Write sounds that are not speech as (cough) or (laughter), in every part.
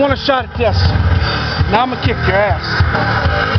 want a shot at this. Now I'm gonna kick your ass.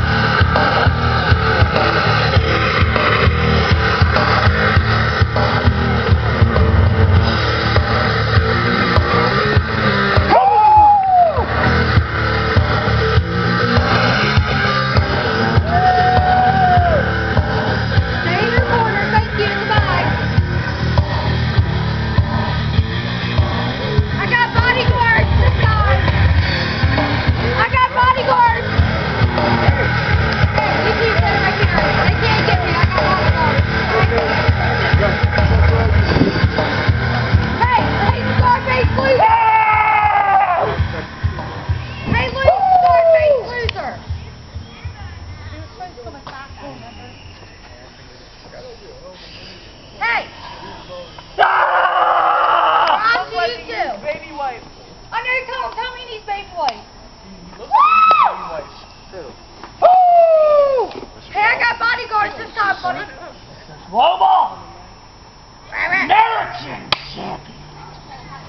Global Rah, rah. American champion.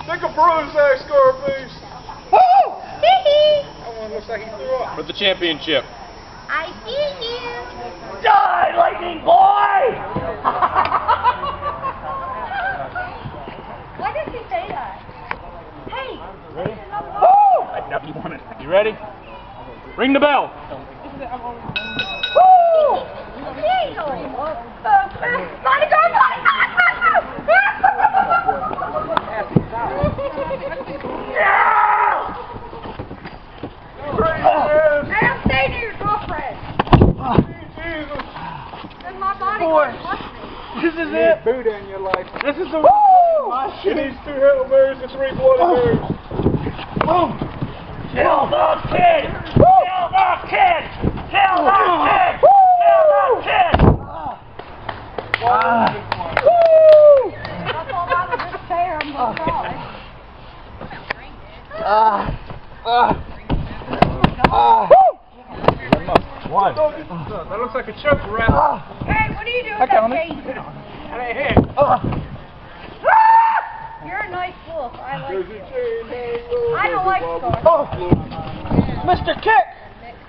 Take a bruise there, Scarface. Hee-hee. That one looks like he threw up. For the championship. I see you. Die, lightning boy! (laughs) Why does he say that? Hey. I know you want it. You ready? Ring the bell. Me. This is it. Buddha in your life. This is the Woo! my It shit. needs two Hail Marys and three Bloody oh. Marys. Boom. Kill the kid. Woo! Kill the kid. Kill oh. the kid. Kill the kid. That's all I was just fair. I'm gonna cry. One. That looks like a choke wrap. Hey, what are you doing with that ain't. You're a nice wolf. I like you. I don't like a Mr. Kick.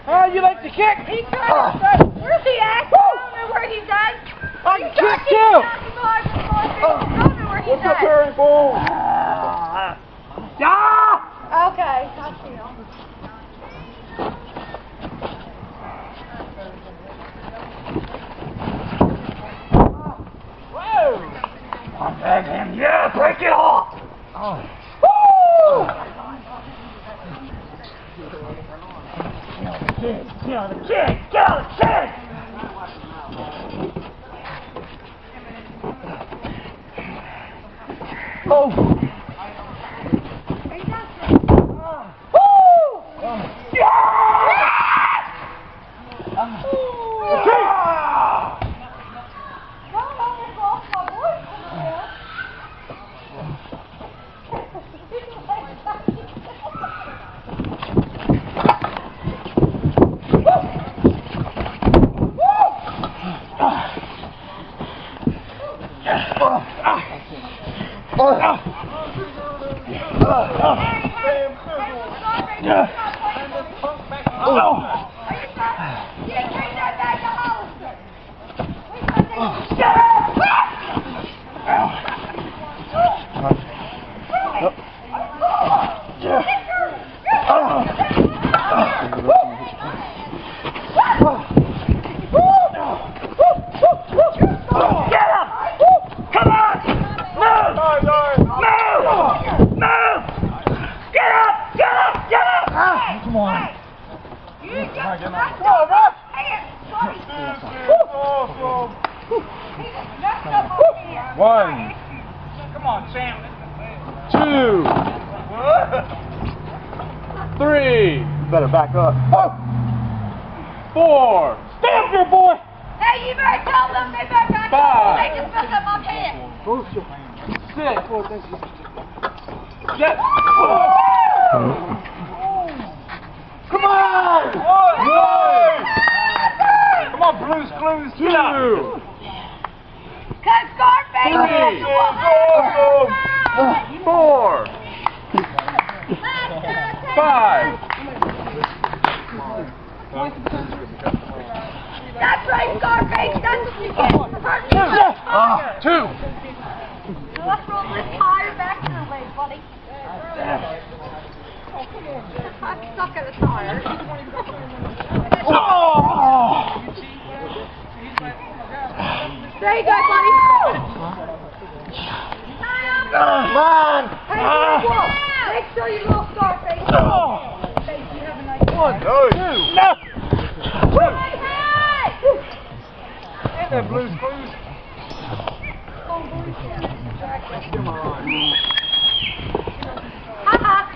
How you like to kick? He's trying to say, where's he at? I don't know where he's at. I He's kick trying you. get out the bar before I don't know where he's What's up. Harry Bowl? Ah! Okay, I see him. I'm begging you, break it off! Kill the kill the kid, kill the kid! Oh! Yeah. One, Come on, Sam. two, three, Better back up. Oh. four, Stay up here, boy. Hey, you better tell them they better back Five. up. They just messed up my pants. six, seven, Come on. one, Come on, Blues Clues. Get up. two, Cause Scarface Three. is awesome. four, five, That's right, Scarface. That's what you get for hurting yourself. two, Let's roll this tire back your way, buddy. I'm stuck at a tire. There you go, buddy. Come on. Hey, whoa. Make sure you roll Scarface. Oh. Face, you have a nice one. no, Hey, hey! Ain't that Blues Clues? Oh, Ha-ha.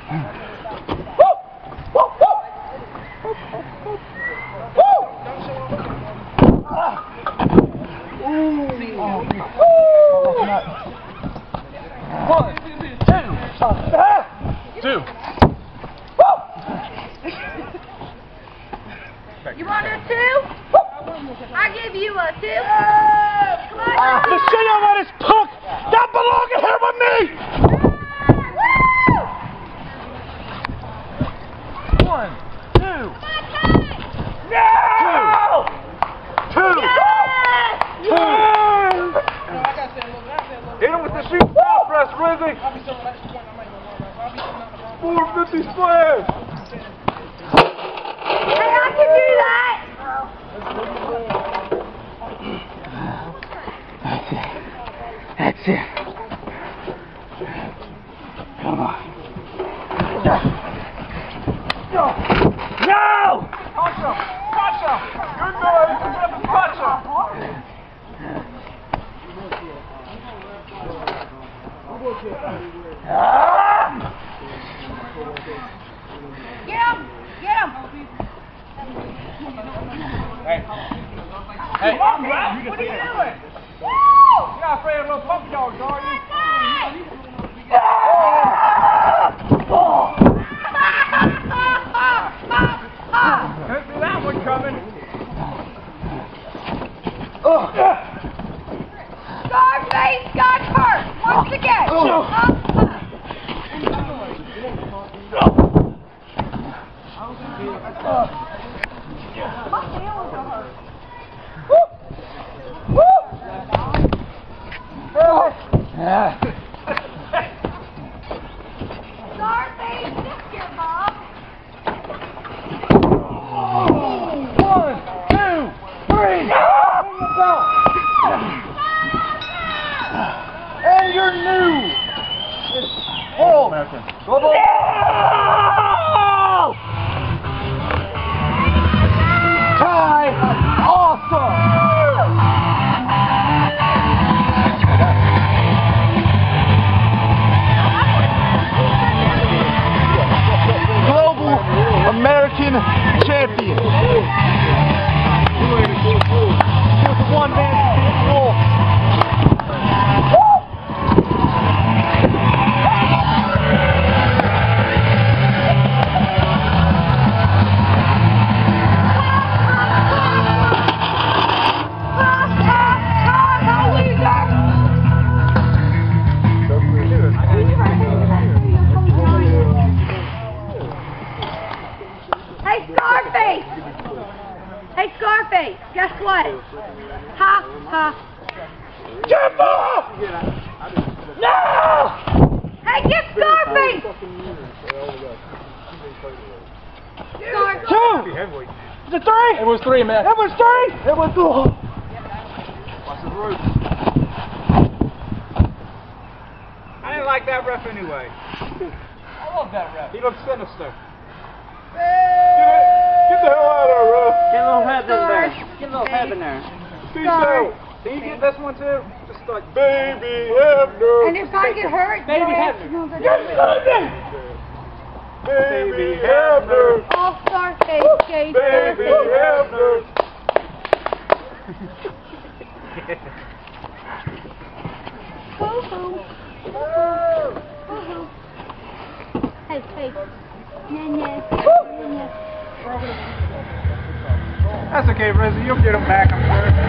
one, two, You want a two? I give you a two. Come on, The shit out of this punk that belong in here with me. Woo! one, two, No! two, Yes! Hit him with the shoot foul press, Rizzy. 450 splash. Hey, I can do that. That's it. Come on. No! Touch him. Touch. Good boy. Touch. Get him! Get him! Hey. Hey. What are you doing? You're not afraid of little pump dogs, are you? My feelings are hurt. Yeah. Scarface! Hey, Scarface, guess what? Ha, ha. Jump off! No! Hey, get Scarface! Scar- Two! Is it three? It was three, man. It was three? It was two. I didn't like that ref anyway. I love that ref. He looks sinister. Get, Get a little oh, head in there. Peace Sorry. out. Can you get this one too? Just like Baby Hebner. And if I get hurt, Baby you'll have Heather. to move it. Baby Hebner. All star face, skate. Baby Hebner. Hey, hey. Yeah, yeah. Yeah, That's okay, Rizzy. You'll get them back, I'm sure.